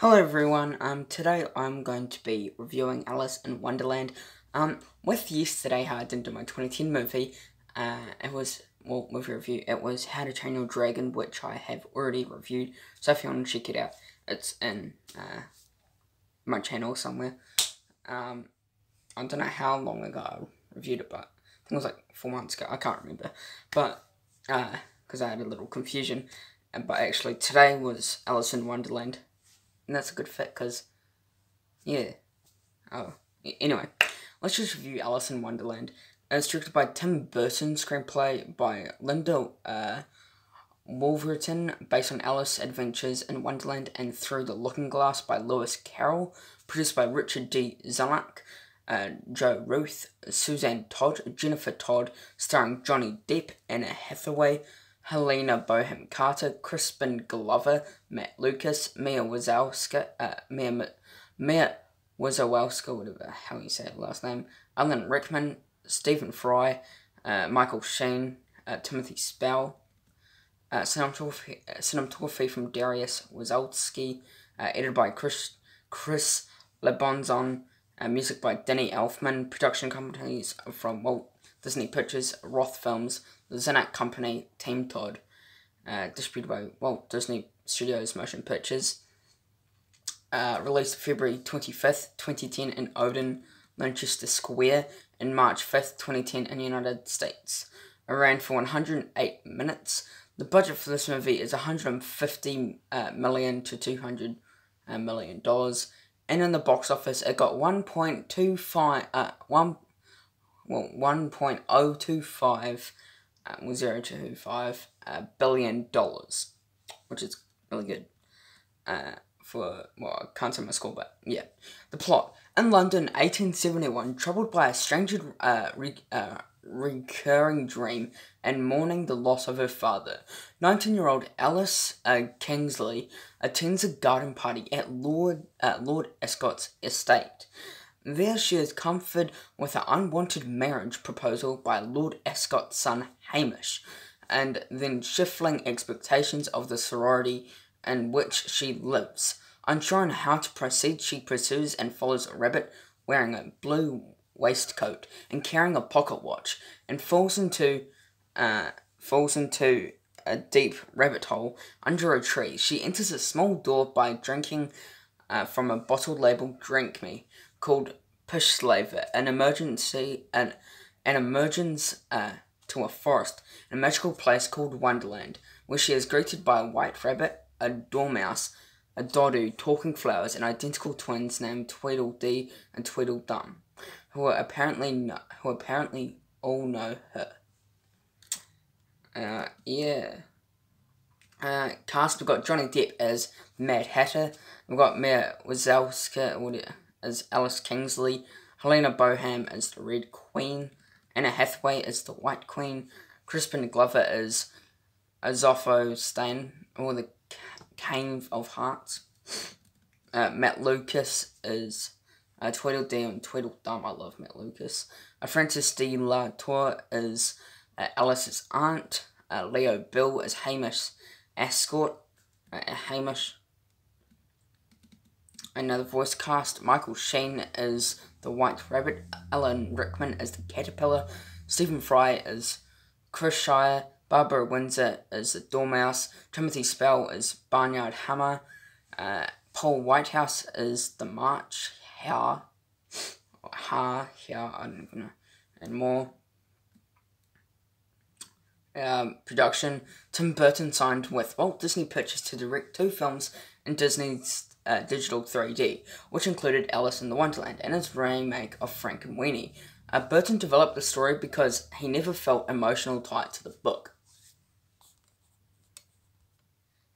Hello everyone, um, today I'm going to be reviewing Alice in Wonderland. Um, with yesterday how I did do my 2010 movie, uh, it was, well, movie review, it was How to Train Your Dragon, which I have already reviewed, so if you want to check it out, it's in, uh, my channel somewhere. Um, I don't know how long ago I reviewed it, but I think it was like four months ago, I can't remember, but, uh, because I had a little confusion, but actually today was Alice in Wonderland, and that's a good fit because, yeah. Oh, anyway, let's just review Alice in Wonderland. It's directed by Tim Burton, screenplay by Linda uh, Wolverton, based on Alice Adventures in Wonderland and Through the Looking Glass by Lewis Carroll, produced by Richard D. Zanuck, uh, Joe Roth, Suzanne Todd, Jennifer Todd, starring Johnny Depp, Anna Hathaway, Helena Bonham Carter, Crispin Glover, Matt Lucas, Mia Wazowska, uh, Mia, Mia Wazowska, whatever how you say it last name, Alan Rickman, Stephen Fry, uh, Michael Sheen, uh, Timothy Spall, uh, cinematography, uh, cinematography from Darius Wazowski, uh, edited by Chris, Chris Lebenzon, uh, music by Danny Elfman, production companies from Walt Disney Pictures, Roth Films, the Zanuck Company, Team Todd, uh, distributed by Walt Disney Studios Motion Pictures. Uh, released February 25th, 2010 in Odeon, Manchester Square, and March 5th, 2010 in the United States. It ran for 108 minutes. The budget for this movie is 150 uh, million to 200 uh, million dollars, and in the box office it got 1.25 uh, 1 well 1.025 um, 0.025 uh, billion dollars, which is really good. Uh, for well, I can't say my score, but yeah. The plot in London, 1871, troubled by a strange uh, re- uh, recurring dream and mourning the loss of her father, 19-year-old Alice uh, Kingsley attends a garden party at Lord uh, Lord Escot's estate. There she is comforted with an unwanted marriage proposal by Lord Escot's son Hamish, and then shuffling expectations of the sorority in which she lives. Unsure on how to proceed, she pursues and follows a rabbit wearing a blue waistcoat and carrying a pocket watch, and falls into uh, falls into a deep rabbit hole under a tree. She enters a small door by drinking uh, from a bottle labeled "Drink Me," called Push an emergency, an, an emergence uh, to a forest, in a magical place called Wonderland, where she is greeted by a white rabbit, a dormouse, a dodo, talking flowers, and identical twins named Tweedledee and Tweedledum, who are apparently no, who apparently all know her. Uh, yeah. Uh, cast, we've got Johnny Depp as Mad Hatter, we've got Mia Wazowska, as Alice Kingsley, Helena Bonham as the Red Queen, Anna Hathaway as the White Queen, Crispin Glover as Azopho Stan, or the Cave of Hearts. Uh, Matt Lucas is uh, Tweedledee and Tweedledum. I love Matt Lucas. Uh, Frances de la Tour is uh, Alice's aunt. Uh, Leo Bill is Hamish Escort. Uh, Hamish another voice cast. Michael Sheen is the White Rabbit, Alan Rickman is the Caterpillar, Stephen Fry is Cheshire, Barbara Windsor is the Dormouse, Timothy Spall is Bayard Hamar, uh, Paul Whitehouse is the March Hare, Ha, Hare, I don't even know, and more. Um, production Tim Burton signed with Walt Disney Pictures to direct two films in Disney's uh, digital 3D, which included Alice in the Wonderland and its remake of Frankenweenie. Uh, Burton developed the story because he never felt emotional tied to the book.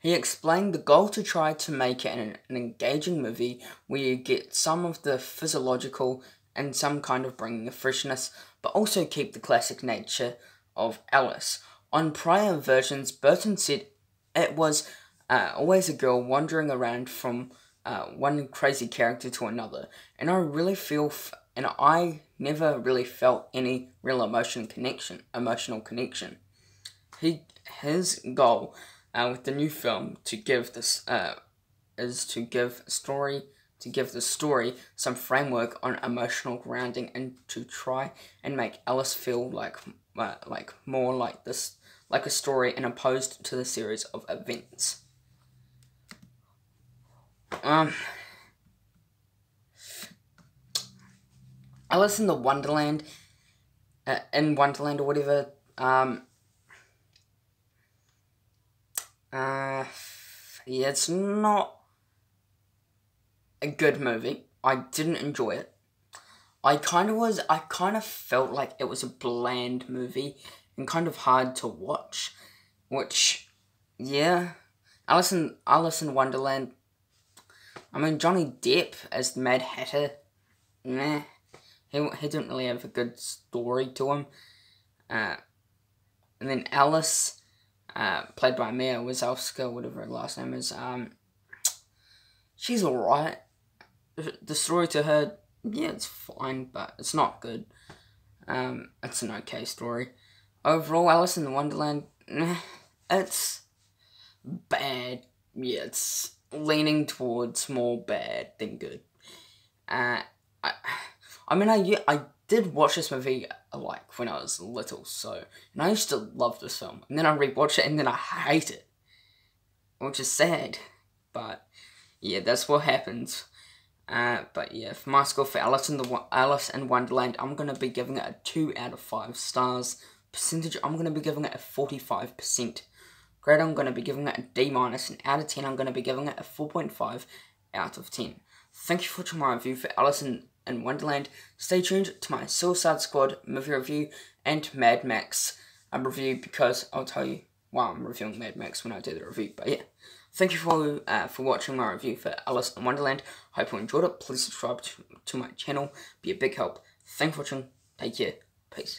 He explained the goal to try to make it an, an engaging movie where you get some of the physiological and some kind of bringing of freshness, but also keep the classic nature of Alice. On prior versions, Burton said it was uh, always a girl wandering around from uh, one crazy character to another, and I really feel, f- and I never really felt any real emotion connection, emotional connection. He his goal uh, with the new film to give this uh, is to give story to give the story some framework on emotional grounding and to try and make Alice feel like uh, like more like this like a story and opposed to the series of events. Um Alice in the Wonderland uh, in Wonderland or whatever um uh yeah it's not a good movie. I didn't enjoy it. I kind of was, I kind of felt like it was a bland movie and kind of hard to watch. Which, yeah, Alice in, Alice in Wonderland. I mean, Johnny Depp as the Mad Hatter, nah, he, he didn't really have a good story to him. Uh, and then Alice, uh, played by Mia Wasikowska, whatever her last name is, um, she's alright the story to her, yeah, it's fine, but it's not good. Um, it's an okay story. Overall, Alice in the Wonderland, it's bad. Yeah, it's leaning towards more bad than good. Uh, I, I mean, I I did watch this movie like when I was little, so and I used to love this film. And then I rewatch it, and then I hate it, which is sad. But yeah, that's what happens. Uh, but yeah, for my score for Alice in the Alice in Wonderland, I'm gonna be giving it a two out of five stars. Percentage, I'm gonna be giving it a 45%. Grade, I'm gonna be giving it a D minus, and out of 10, I'm gonna be giving it a 4.5 out of 10. Thank you for watching my review for Alice in, in Wonderland. Stay tuned to my Suicide Squad movie review and Mad Max um, review because I'll tell you why I'm reviewing Mad Max when I do the review. But yeah. Thank you for uh, for watching my review for Alice in Wonderland. Hope you enjoyed it. Please subscribe to, to my channel. Be a big help. Thanks for watching. Take care. Peace.